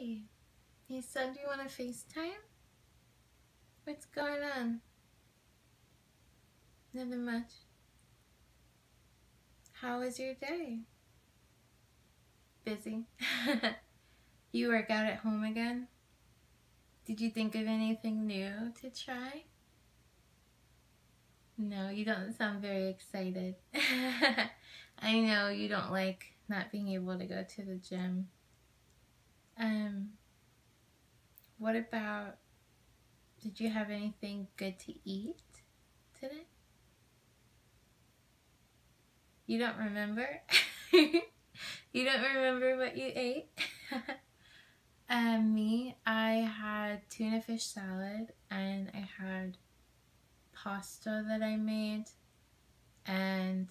Hey, you said you want to FaceTime? What's going on? Nothing much. How was your day? Busy. you work out at home again? Did you think of anything new to try? No, you don't sound very excited. I know you don't like not being able to go to the gym. Um, what about, did you have anything good to eat today? You don't remember? you don't remember what you ate? um, me, I had tuna fish salad and I had pasta that I made and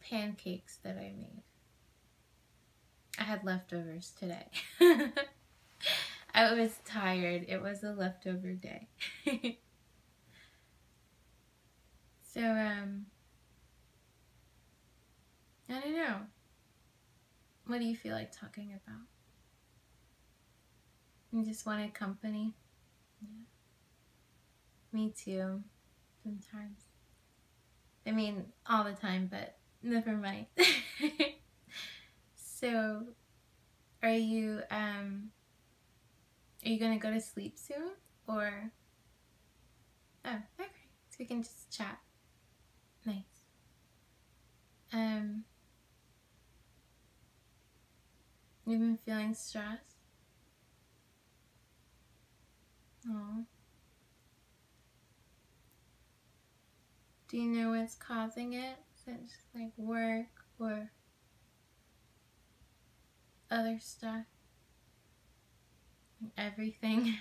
pancakes that I made. I had leftovers today. I was tired. It was a leftover day. so, um, I don't know. What do you feel like talking about? You just wanted company? Yeah. Me too, sometimes. I mean, all the time, but never mind. so, are you, um, are you gonna go to sleep soon? Or, oh, okay, so we can just chat. Nice. Um, You've been feeling stressed? Oh. Do you know what's causing it? Is it just like work or other stuff? Everything?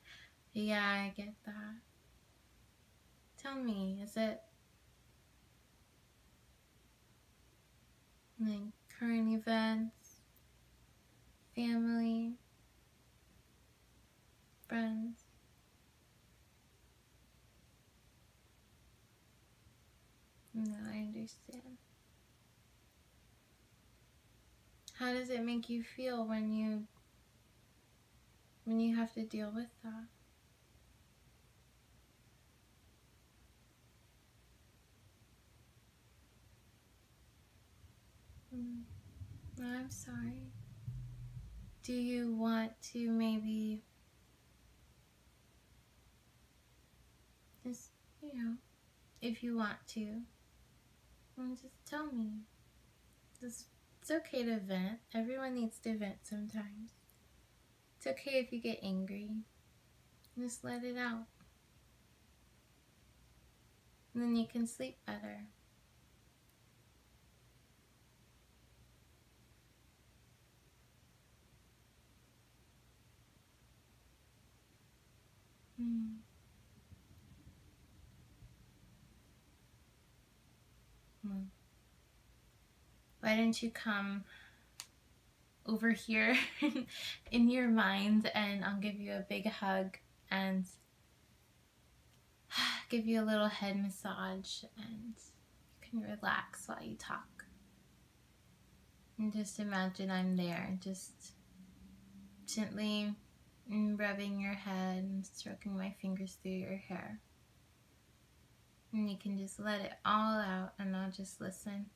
yeah, I get that. Tell me, is it like current events? family, friends. No, I understand. How does it make you feel when you when you have to deal with that? Mm. I'm sorry do you want to maybe just, you know, if you want to, just tell me. Just, it's okay to vent. Everyone needs to vent sometimes. It's okay if you get angry. Just let it out. And then you can sleep better. Mm. Why didn't you come over here in your mind and I'll give you a big hug and give you a little head massage and you can relax while you talk. And just imagine I'm there, just gently rubbing your head and stroking my fingers through your hair. And you can just let it all out and I'll just listen.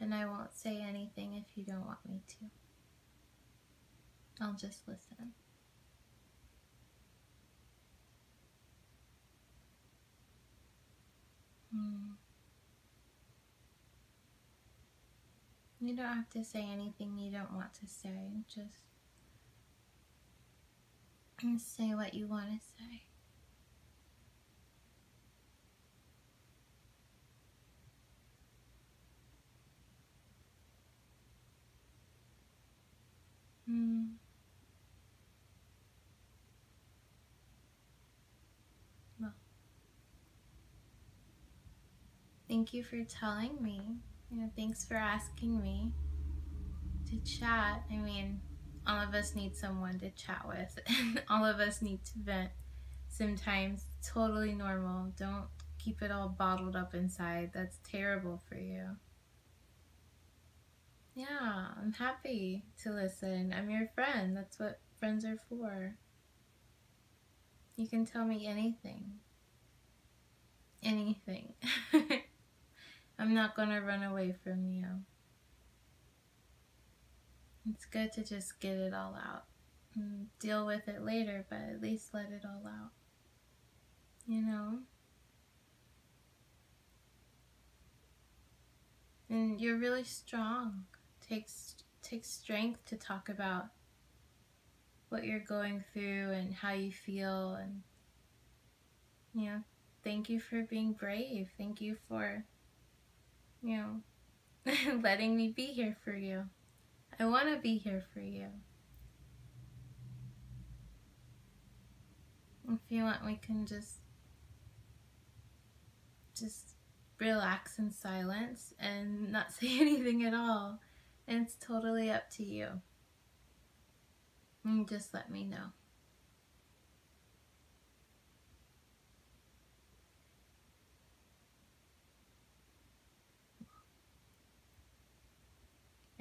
And I won't say anything if you don't want me to. I'll just listen. Hmm. You don't have to say anything you don't want to say. Just say what you want to say. Hmm. Well, thank you for telling me. You know, thanks for asking me to chat. I mean, all of us need someone to chat with. and all of us need to vent sometimes. Totally normal. Don't keep it all bottled up inside. That's terrible for you. Yeah, I'm happy to listen. I'm your friend. That's what friends are for. You can tell me anything. Anything. I'm not going to run away from you. It's good to just get it all out. And deal with it later, but at least let it all out. You know? And you're really strong. Takes takes strength to talk about what you're going through and how you feel and you know, thank you for being brave. Thank you for you know letting me be here for you. I want to be here for you. If you want, we can just just relax in silence and not say anything at all. And it's totally up to you. And just let me know.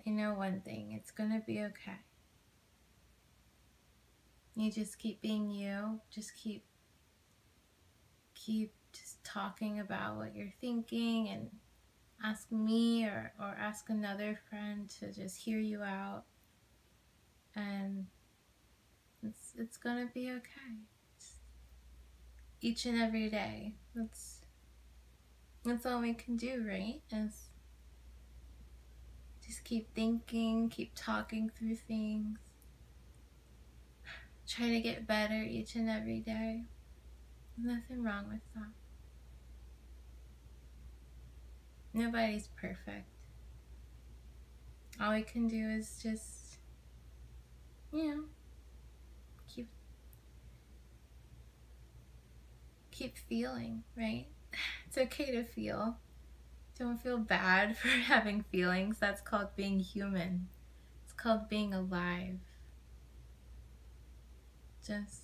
I know one thing, it's gonna be okay. You just keep being you, just keep keep just talking about what you're thinking and ask me or, or ask another friend to just hear you out. And it's it's gonna be okay. Each and every day. That's that's all we can do right? Is just keep thinking keep talking through things try to get better each and every day nothing wrong with that Nobody's perfect. All we can do is just, you know, keep keep feeling, right? It's okay to feel. Don't feel bad for having feelings. That's called being human. It's called being alive. Just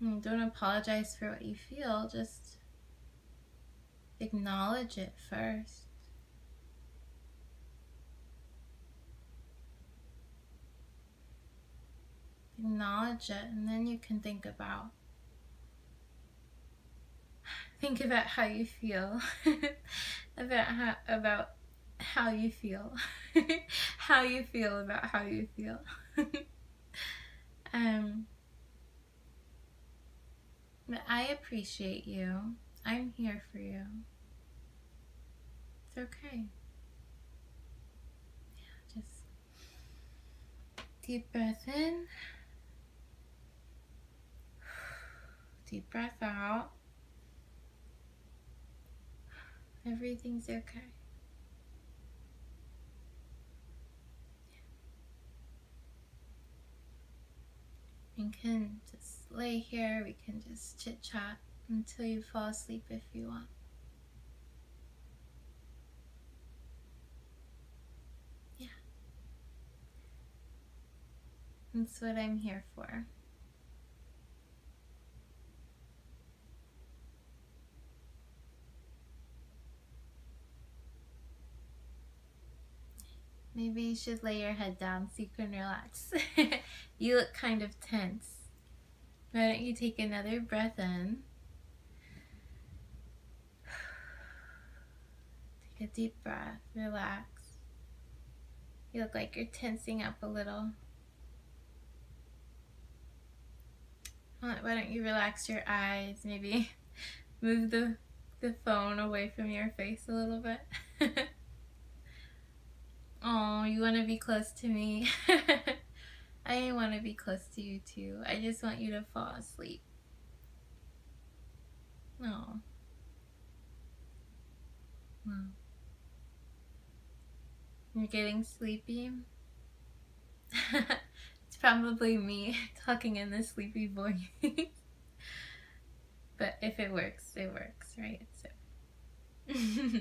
don't apologize for what you feel. Just acknowledge it first. Acknowledge it, and then you can think about think about how you feel. About how about how you feel. How you feel about how you feel. Um but I appreciate you. I'm here for you. It's okay. Yeah, just deep breath in, deep breath out. Everything's okay. We can just lay here, we can just chit chat until you fall asleep if you want. Yeah. That's what I'm here for. Maybe you should lay your head down so you can relax. you look kind of tense. Why don't you take another breath in? Take a deep breath, relax. You look like you're tensing up a little. Why don't you relax your eyes? Maybe move the, the phone away from your face a little bit. oh, you want to be close to me? I want to be close to you too. I just want you to fall asleep. Oh. Wow. You're getting sleepy? It's probably me talking in this sleepy voice. but if it works, it works, right? So.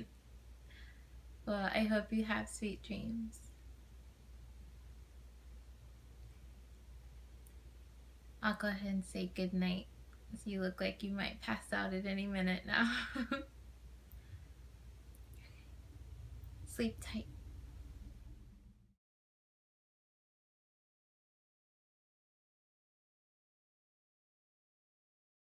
Well, I hope you have sweet dreams. I'll go ahead and say good night. You look like you might pass out at any minute now. Sleep tight.